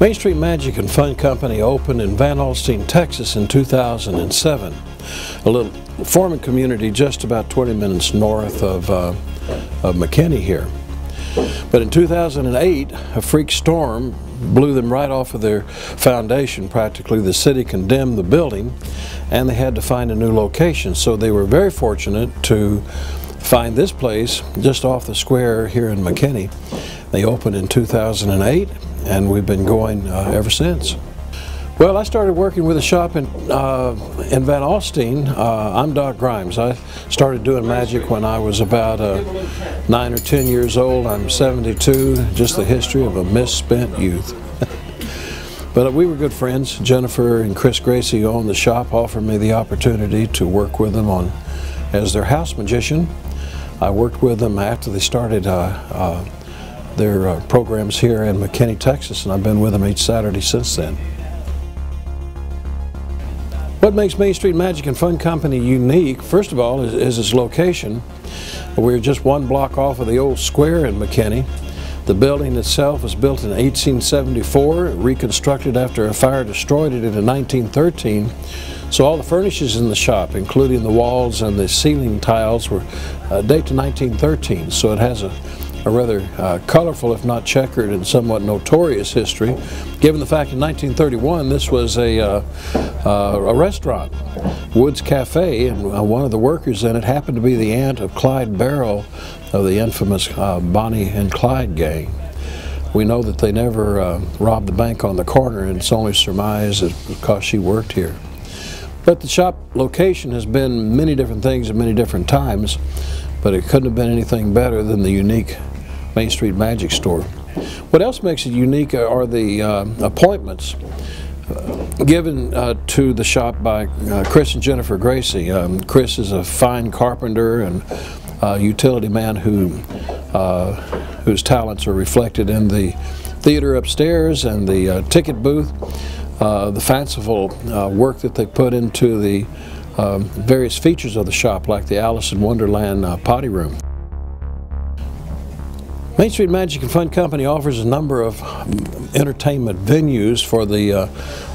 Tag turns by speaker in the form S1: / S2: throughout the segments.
S1: Main Street Magic and Fun Company opened in Van Alstyne, Texas in 2007, a little farming community just about 20 minutes north of, uh, of McKinney here. But in 2008, a freak storm blew them right off of their foundation practically. The city condemned the building and they had to find a new location. So they were very fortunate to find this place just off the square here in McKinney. They opened in 2008 and we've been going uh, ever since. Well, I started working with a shop in, uh, in Van Alstyne. Uh, I'm Doc Grimes. I started doing magic when I was about uh, 9 or 10 years old. I'm 72, just the history of a misspent youth. but we were good friends. Jennifer and Chris Gracie, owned the shop, offered me the opportunity to work with them on as their house magician. I worked with them after they started uh, uh, their uh, programs here in McKinney, Texas, and I've been with them each Saturday since then. What makes Main Street Magic and Fun Company unique, first of all, is, is its location. We're just one block off of the old square in McKinney. The building itself was built in 1874, reconstructed after a fire destroyed it in 1913. So all the furnishings in the shop, including the walls and the ceiling tiles, were uh, date to 1913. So it has a a rather uh, colorful, if not checkered, and somewhat notorious history, given the fact in 1931 this was a, uh, uh, a restaurant, Woods Cafe, and uh, one of the workers in it happened to be the aunt of Clyde Barrow of the infamous uh, Bonnie and Clyde gang. We know that they never uh, robbed the bank on the corner, and it's only surmised because she worked here. But the shop location has been many different things at many different times, but it couldn't have been anything better than the unique Main Street Magic Store. What else makes it unique are the uh, appointments uh, given uh, to the shop by uh, Chris and Jennifer Gracie. Um, Chris is a fine carpenter and utility man who uh, whose talents are reflected in the theater upstairs and the uh, ticket booth. the fanciful work that they put into the um, various features of the shop like the Alice in Wonderland potty room. Main Street Magic and Fun Company offers a number of entertainment venues for the uh,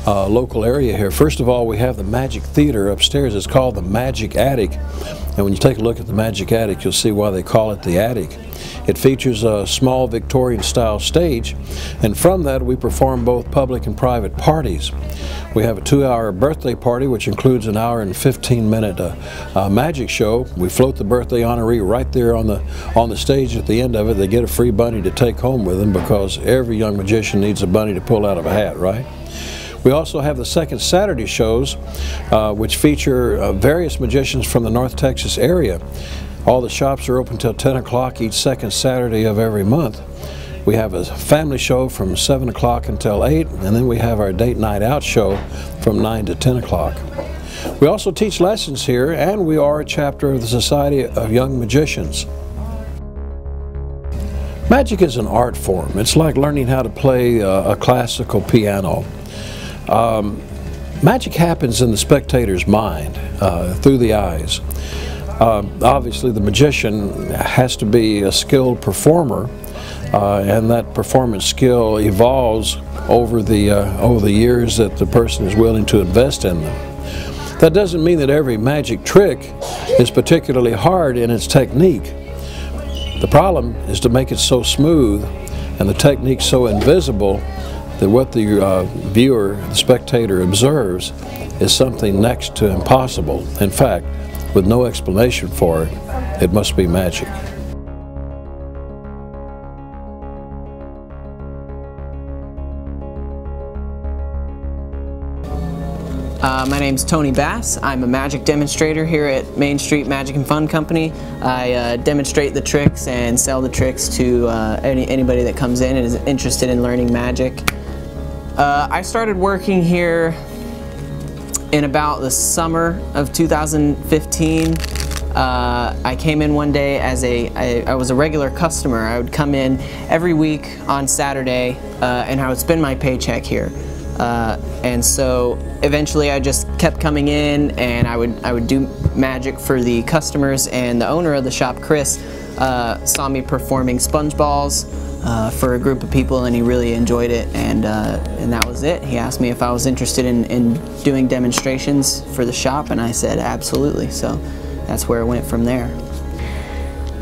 S1: uh, local area here. First of all, we have the Magic Theater upstairs. It's called the Magic Attic. And when you take a look at the Magic Attic, you'll see why they call it the Attic. It features a small Victorian style stage, and from that we perform both public and private parties. We have a two hour birthday party, which includes an hour and 15 minute uh, uh, magic show. We float the birthday honoree right there on the, on the stage at the end of it. They get a free bunny to take home with them because every young magician needs a bunny to pull out of a hat, right? We also have the second Saturday shows, uh, which feature uh, various magicians from the North Texas area. All the shops are open till 10 o'clock each second Saturday of every month. We have a family show from 7 o'clock until 8, and then we have our date night out show from 9 to 10 o'clock. We also teach lessons here, and we are a chapter of the Society of Young Magicians. Magic is an art form. It's like learning how to play a classical piano. Um, magic happens in the spectator's mind uh, through the eyes. Uh, obviously, the magician has to be a skilled performer, uh, and that performance skill evolves over the uh, over the years that the person is willing to invest in them. That doesn't mean that every magic trick is particularly hard in its technique. The problem is to make it so smooth and the technique so invisible that what the uh, viewer, the spectator observes is something next to impossible. In fact, with no explanation for it, it must be magic.
S2: Uh, my name is Tony Bass. I'm a magic demonstrator here at Main Street Magic and Fun Company. I uh, demonstrate the tricks and sell the tricks to uh, any, anybody that comes in and is interested in learning magic. Uh, I started working here in about the summer of 2015. Uh, I came in one day as a I, I was a regular customer. I would come in every week on Saturday uh, and I would spend my paycheck here. Uh, and so eventually I just kept coming in and I would I would do magic for the customers and the owner of the shop Chris uh, saw me performing sponge balls uh, for a group of people and he really enjoyed it and, uh, and that was it. He asked me if I was interested in, in doing demonstrations for the shop and I said absolutely. So that's where it went from there.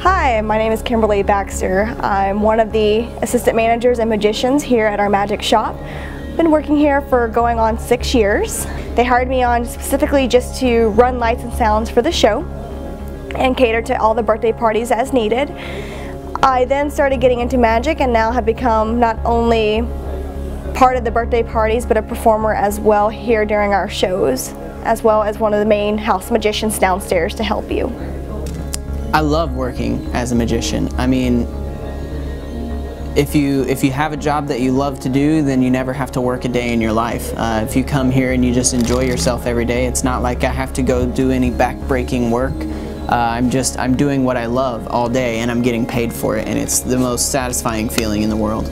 S3: Hi, my name is Kimberly Baxter. I'm one of the assistant managers and magicians here at our magic shop. Been working here for going on six years. They hired me on specifically just to run lights and sounds for the show and cater to all the birthday parties as needed. I then started getting into magic and now have become not only part of the birthday parties but a performer as well here during our shows as well as one of the main house magicians downstairs to help you.
S2: I love working as a magician. I mean, if you if you have a job that you love to do, then you never have to work a day in your life. Uh, if you come here and you just enjoy yourself every day, it's not like I have to go do any back-breaking work. Uh, I'm just I'm doing what I love all day, and I'm getting paid for it, and it's the most satisfying feeling in the world.